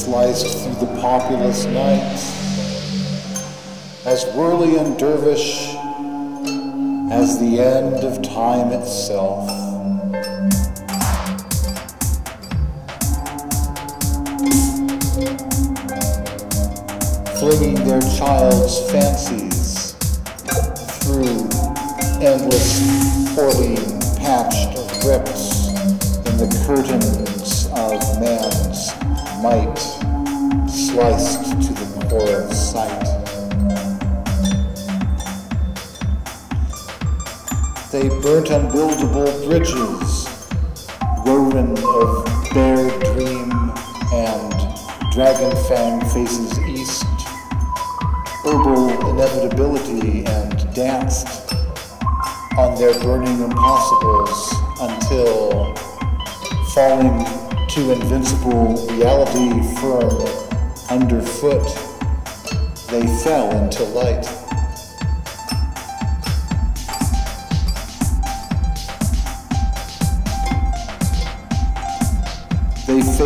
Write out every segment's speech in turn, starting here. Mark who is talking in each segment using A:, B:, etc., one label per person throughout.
A: sliced through the populous night, as whirly and dervish as the end of time itself. Flinging their child's fancies through endless poorly patched rips burnt unbuildable bridges, woven of bare dream and dragon fang faces east, herbal inevitability and danced on their burning impossibles until falling to invincible reality firm underfoot, they fell into light.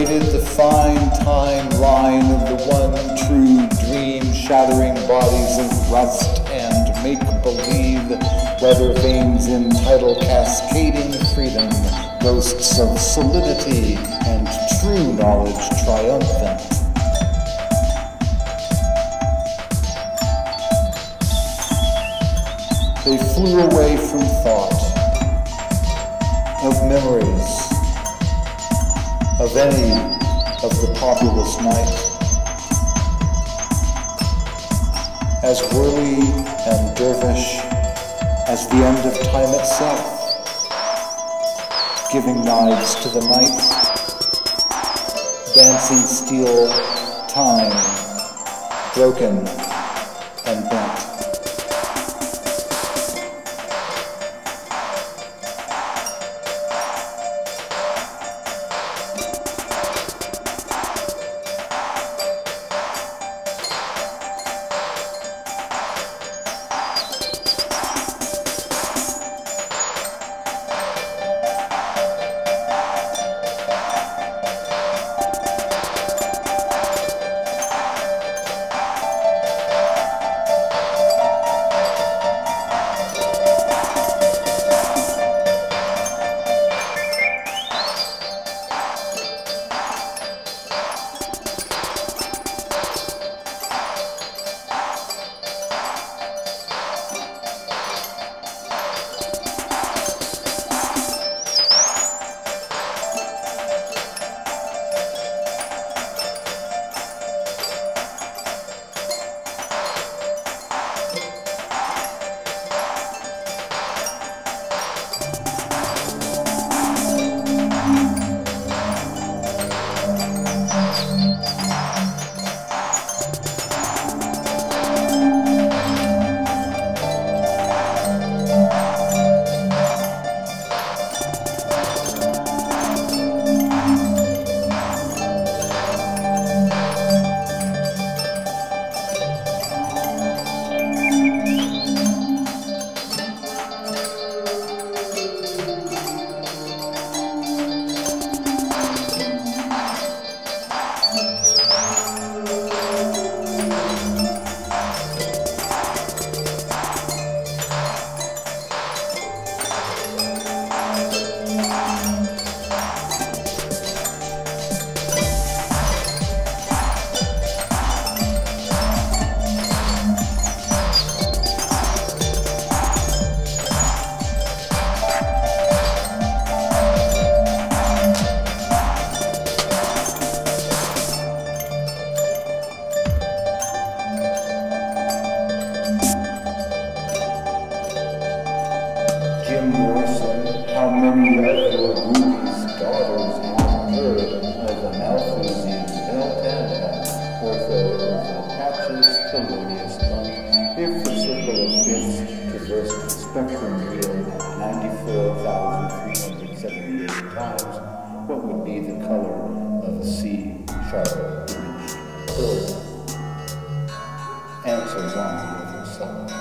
A: The fine time line of the one true dream, shattering bodies of rust and make-believe, weather vanes in tidal cascading freedom, ghosts of solidity and true knowledge triumphant. They flew away from thought, of memories, of any of the populous night. As whirly and dervish as the end of time itself, giving knives to the night, dancing steel time, broken and bent. Answers on the other